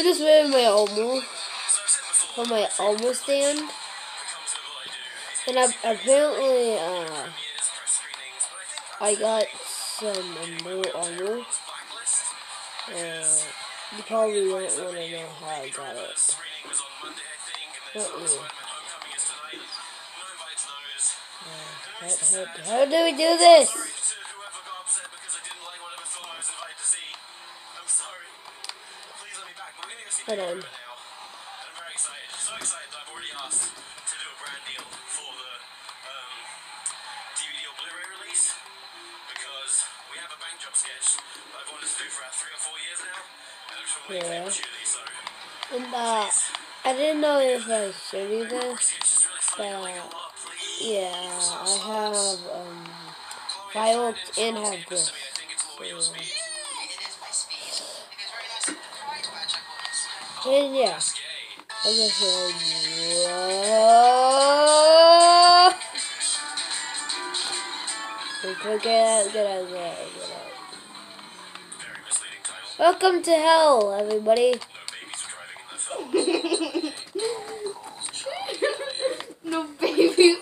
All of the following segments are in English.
I just wearing my Elmo from my Elmo stand, and I, apparently uh, I got some new Elmo. Uh, you probably won't want to know how I got it. You. Uh, how, how, how do we do this? Hold on. I'm very excited. So excited I've already asked to do a brand deal for the um, DVD or Blu-ray release because we have a bank job sketch I've wanted to do for about three or four years now, and I'm just waiting for Yeah. So And uh, I didn't know if I showed you this, it's just really but uh, yeah, I have um, fireworks and have this. I think it's more your So, and yeah, Gay. I just said, whoa. Okay, get out, get out, get out, get out. Very misleading title. Welcome to hell, everybody. No babies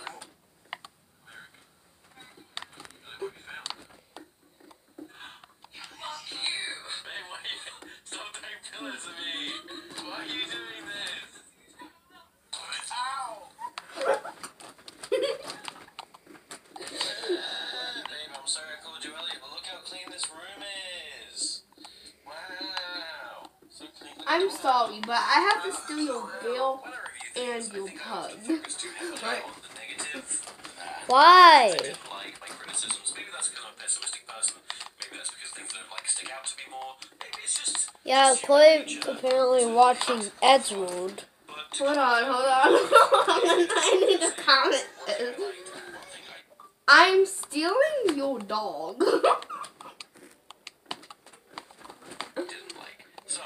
I'm a pessimistic person. Maybe that's because things don't like stick out to me more. Maybe it's just. Yeah, Chloe's apparently watching Edgewood. But Hold on, hold on. I need to comment this. I I'm stealing your dog. didn't like. So,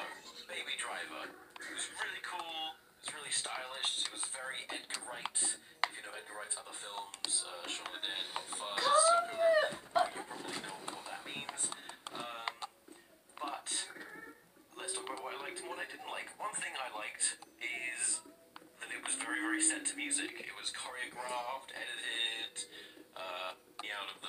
Baby Driver. It was really cool. It was really stylish. It was very Edgar Wright. If you know Edgar Wright's other films, uh, Shaun of the Dead, Hot Fuzz, Pilgrim, you probably know what that means. Um, but let's talk about what I liked and what I didn't like. One thing I liked is that it was very, very set to music. It was choreographed, edited, uh, out of the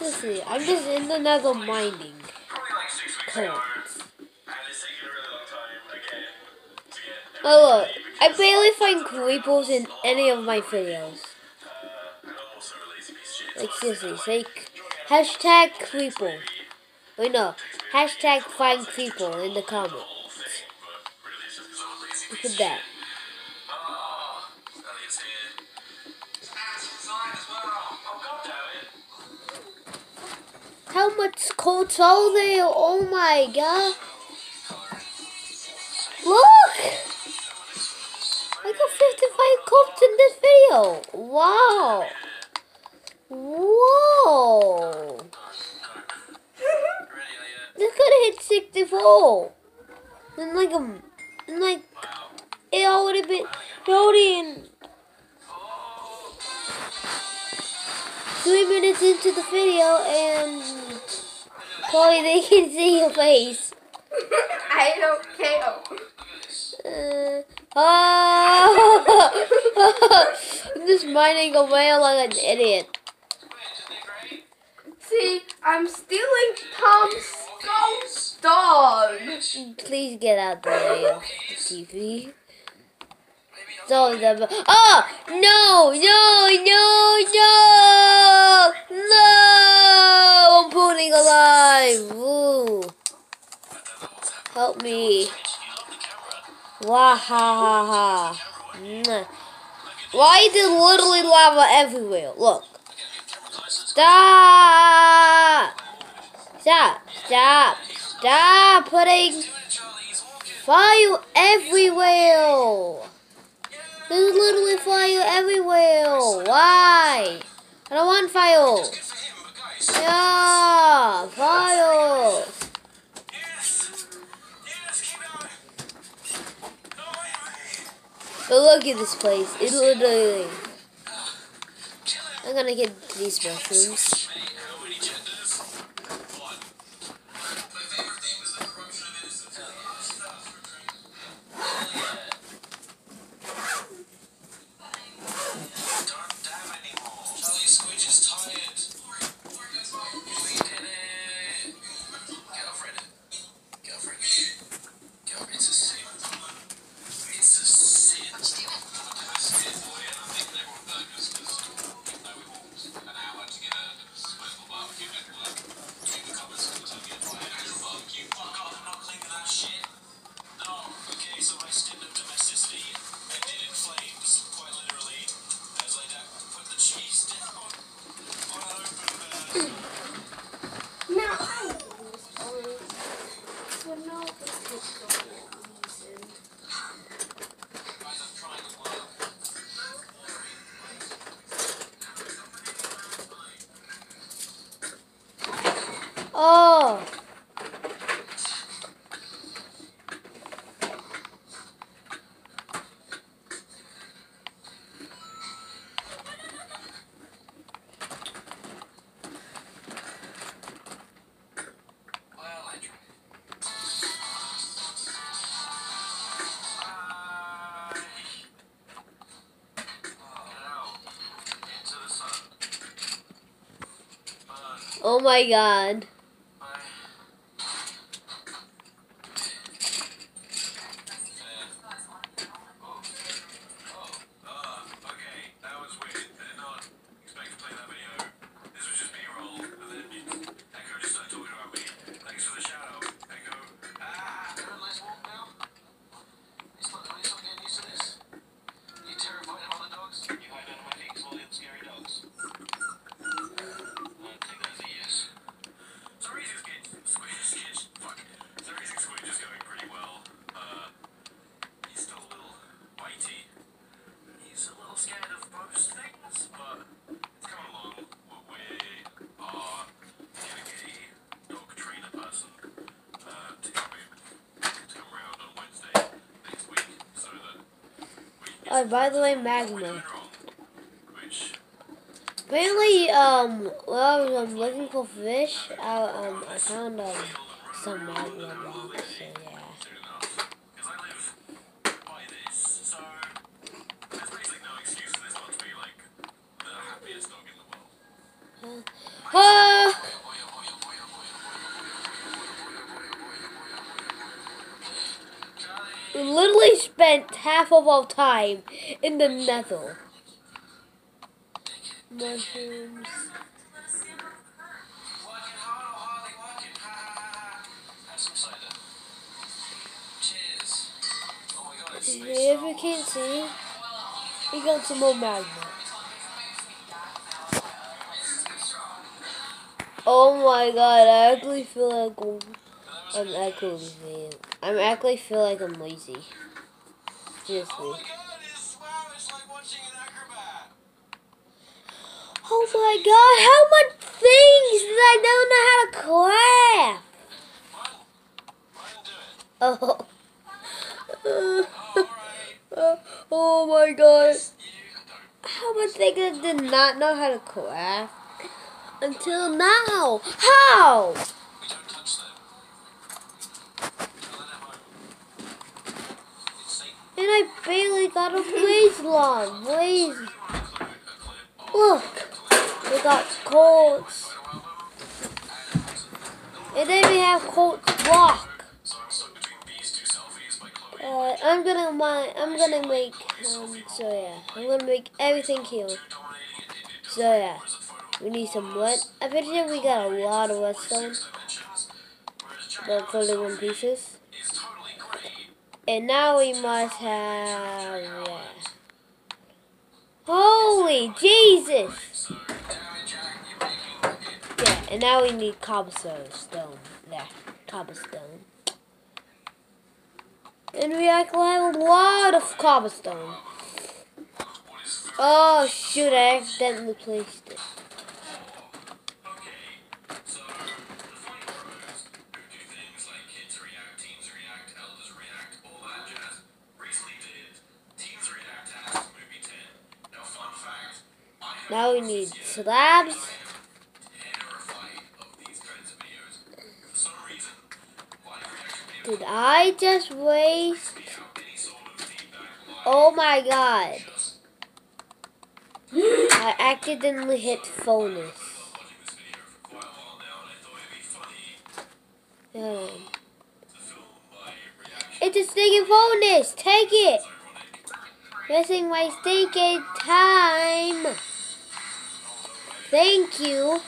Let's see, I'm just in the nether mining. Probably Oh look, I barely find creepers in any of my videos. Like seriously, say hashtag creeper. Wait no, hashtag find creeper in the comments. Look at that. How much quartz are there? Oh my god. Look! I got 55 quartz in this video. Wow. Whoa. This could have hit 64. In like a, in like, it already been, already in three minutes into the video and probably they can see your face. I don't care. Uh, oh, I'm just mining away like an idiot. Isn't it great? See, I'm stealing Tom's dog. Please get out the way of the TV. So the oh ah! no no no no no! I'm pulling alive. Woo! I don't know what's happening. Help me! You love the camera. Wah ha ha ha! Nah. Why is there literally lava everywhere? Look. Stop! Stop! Stop! Stop putting fire everywhere! There's literally fire everywhere! Why? I don't want fire! Good but look at this place. It literally. I'm gonna get these mushrooms. Oh my god. By the way, magma. Apparently, um, while I was looking for fish, I, um, I found, um, some magma rocks, literally spent half of our time in the nether. Mushrooms. If you can't see, we got some more magma. Oh my god, I actually feel like I'm actually feel- I'm actually feel like I'm lazy. Oh Seriously. my god, it's wow, it's like watching an acrobat. Oh my god, how much things that I don't know how to craft? Run. Run and do. Oh. Alright. oh my god. How much things I did not know how to craft until now? How? We don't touch them. We don't let them home. It's Satan. And I barely got a blaze log. Blaze. Look. We got quartz. and then we have quartz block. Uh, I'm gonna my I'm gonna make um so yeah I'm gonna make everything into So yeah, we need some wood. I bet we got a lot of redstone, forty-one selfie pieces. And now we must have yeah. Holy Jesus! Yeah, and now we need cobblestone. Stone. There, cobblestone. And we actually have a lot of cobblestone. Oh shoot! I accidentally placed it. Now we need slabs. Did I just waste? Oh my god. I accidentally hit phonus. reaction. It's a stinking bonus. Take it. Missing my stinking time. Thank you.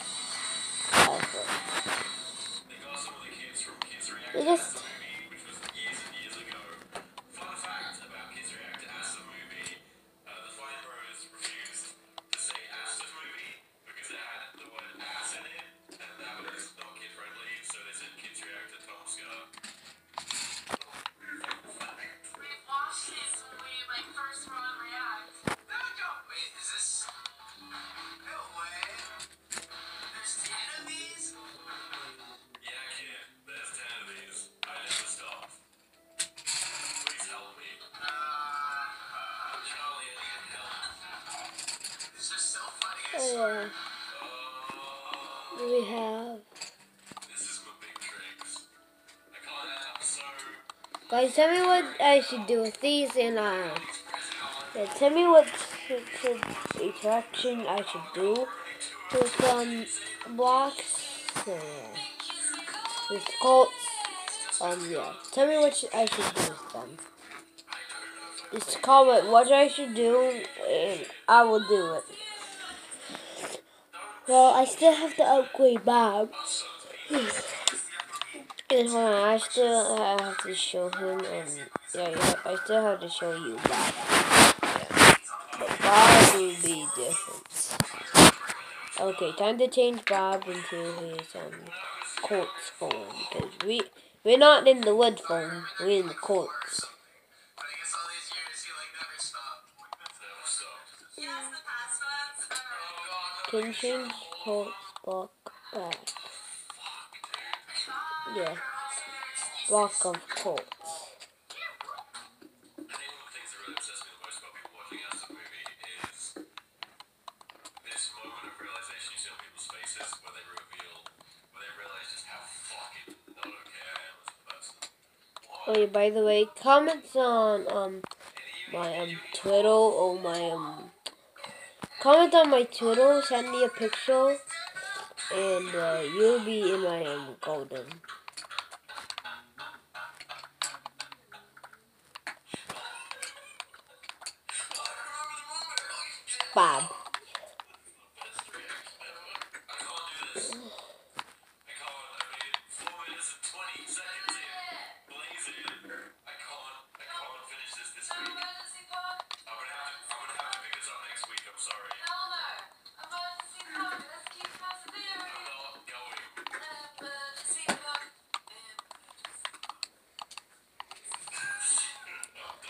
They got can't have Guys, tell me what I should do with these and uh. Yeah, tell me what should, attraction I should do with some blocks. So, yeah. With quartz. Um, yeah. Tell me what I should do with them. Just comment what I should do, and I will do it. Well, I still have to upgrade Bob. And hold on, I still I have to show him, and yeah, yeah, I still have to show you Bob. But Bob will be different. Okay, time to change Bob into his um quartz form because we we're not in the wood form, we're in the quartz. Not okay I am as a person. Oh yeah, by the way, comments on um my um Twitter or my um comment on my Twitter, send me a picture, and uh, you'll be in my um golden. Bob.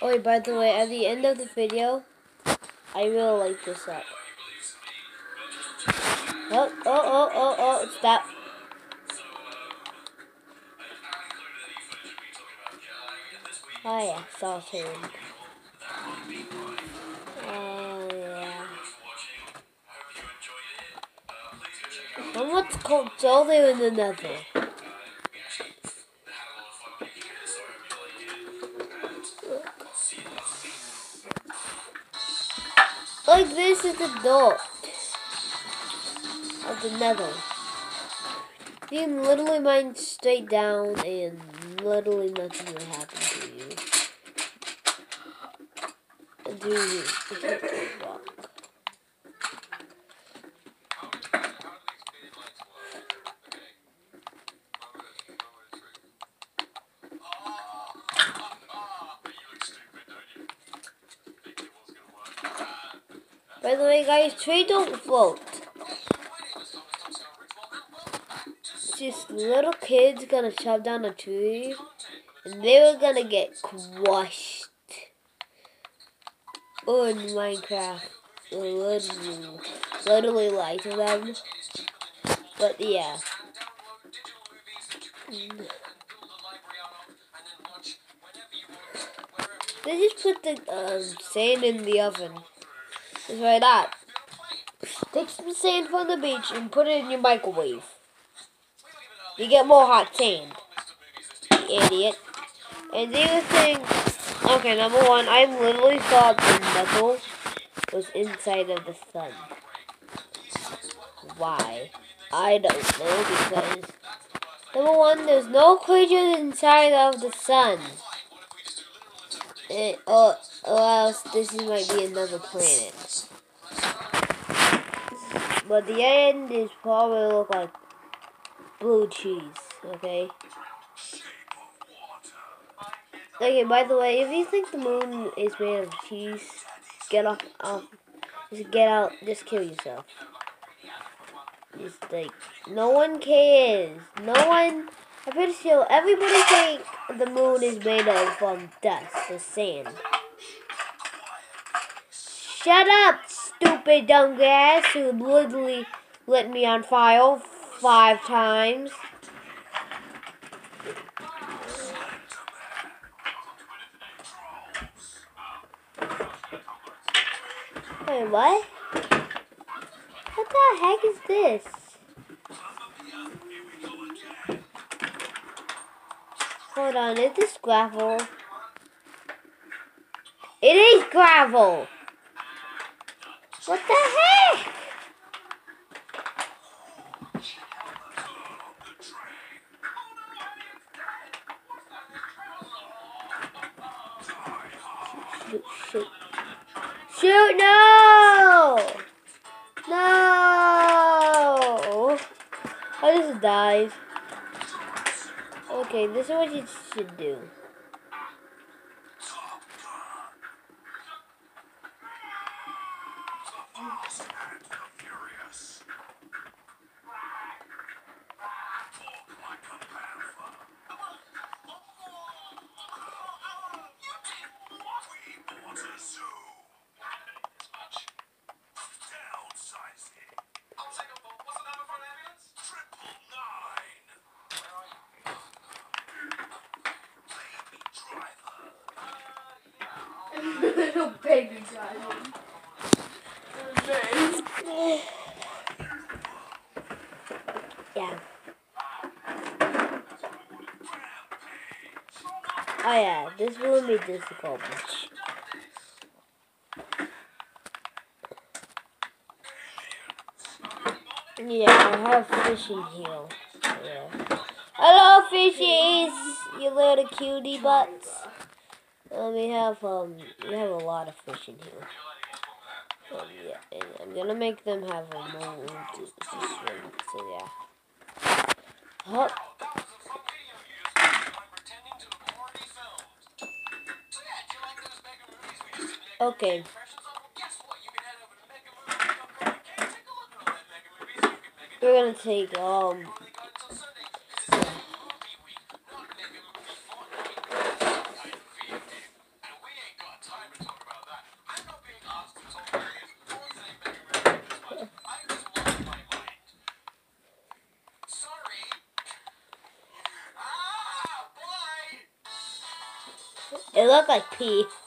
Oh, wait, by the way, at the end of the video, I will light this up. Oh, oh, oh, oh, oh, stop. So, um, I haven't included any footage of me talking about Like this is the door of the Nether. You can literally mine straight down, and literally nothing will happen to you. Do you hit the block? How, how do these speed lights work? Okay. Moment, moment of truth. Ah, ah, ah. But you look stupid, don't you? Think it was gonna work. Ah. By the way, guys, tree don't float. My name is Thomas Thompson Rich. Welcome, welcome back to Just little kids gonna chop down a tree, and they were gonna get crushed. Oh, in Minecraft, literally, literally lie to them. But yeah. They just put the um, sand in the oven. Just like that. Take some sand from the beach and put it in your microwave. You get more hot sand. You idiot. And the other thing, okay, number one, I literally thought the metal was inside of the sun. Why? I don't know because number one, there's no creatures inside of the sun. It, or, or else this might be another planet. But the end is probably look like blue cheese, okay? Okay, by the way, if you think the moon is made of cheese, get off, off just get out, just kill yourself. Just like, no one cares. No one, I'm pretty sure everybody think the moon is made of um, dust or sand. Shut up, stupid dumb ass who literally lit me on fire five times. Wait, what? What the heck is this? Hold on, is this gravel? It is gravel! What the heck? Shoot, shoot. Shoot, no! No! I just died. Okay, this is what you should do. I'll take a vote. What's the number for an ambulance? Triple nine. Baby driver. Little baby driver. Yeah. Oh yeah, this will be difficult. Yeah, I have fish in here. Yeah. Hello, fishies! You little cutie butts. Uh, we have um, we have a lot of fish in here. Um, yeah, and I'm gonna make them have a moment to, to swim. So yeah. Hup. Mega We're gonna take um. got until Sunday. This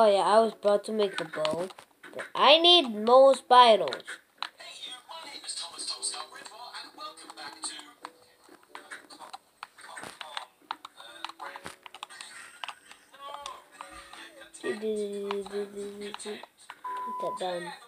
Oh yeah, I was about to make the bow, but I need more spiders. Hey you, my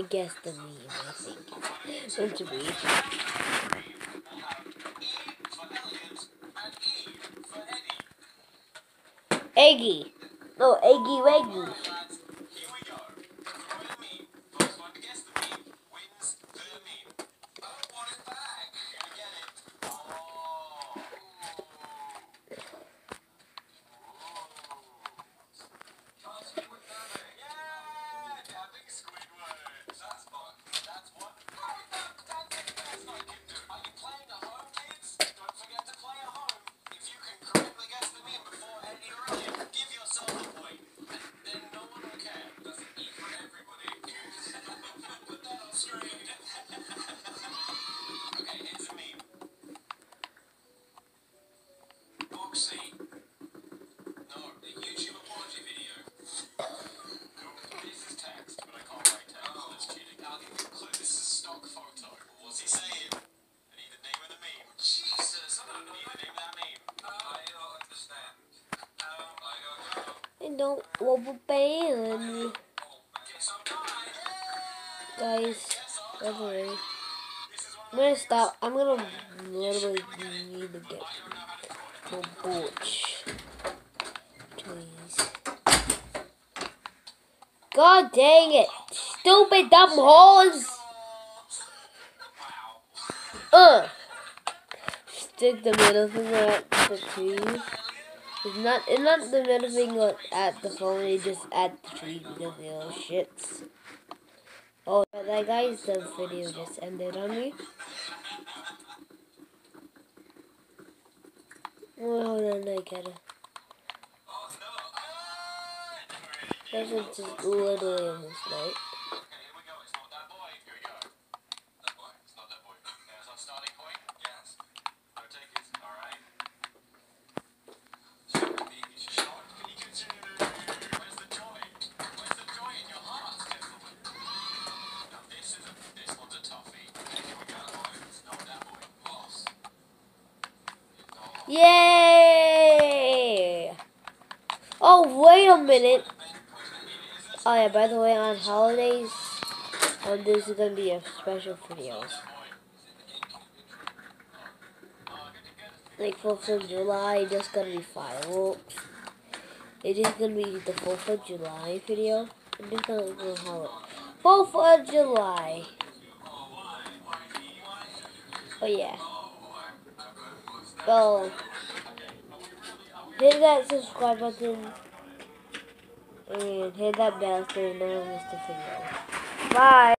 can guess the meme? I think. Don't you mean? We'll have E for Elliot and E for Eddie. Eggy. No, Eggy Weggy. Stop. I'm gonna literally need to get to butch. Please. God dang it! Stupid dumb holes! Uh! Stick the middle finger at the tree. It's not, it's not the middle finger at the phone, it's just at the tree because the little shits. Oh, that guys, the video just ended on me. Oh, hold on, I gotta. This is just literally almost night. Yay! Oh, wait a minute. Oh yeah, by the way, on holidays, um, this is gonna be a special video. Like 4th of July, just gonna be fireworks. It is gonna be the 4th of July video. I'm just gonna go how it. 4th of July. Oh yeah. So, hit that subscribe button and hit that bell so you never miss the video. Bye.